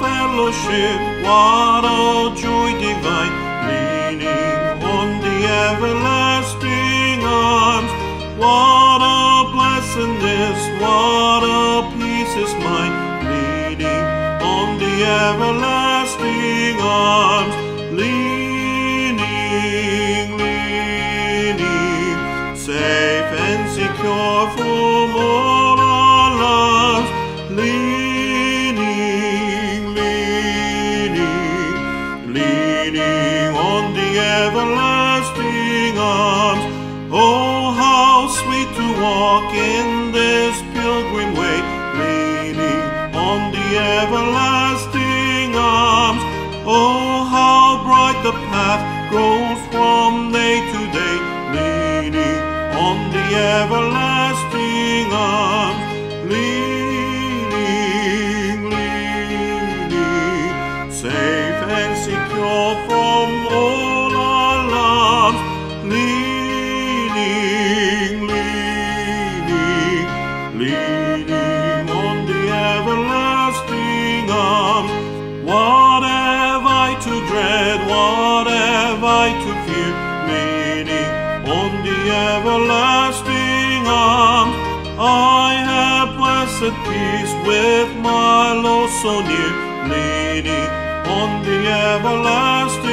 fellowship, what a joy divine, leaning on the everlasting arms. What a blessedness, what a peace is mine, leaning on the everlasting arms. Leaning, leaning, safe and secure the everlasting arms. Oh, how sweet to walk in this pilgrim way, leaning on the everlasting arms. Oh, how bright the path grows from day to day, leaning on the everlasting arms. Leaning, leaning, safe and secure from all Leaning, leaning, leaning on the everlasting arms. What have I to dread? What have I to fear? Leaning on the everlasting arms. I have blessed peace with my Lord so near. Leaning on the everlasting.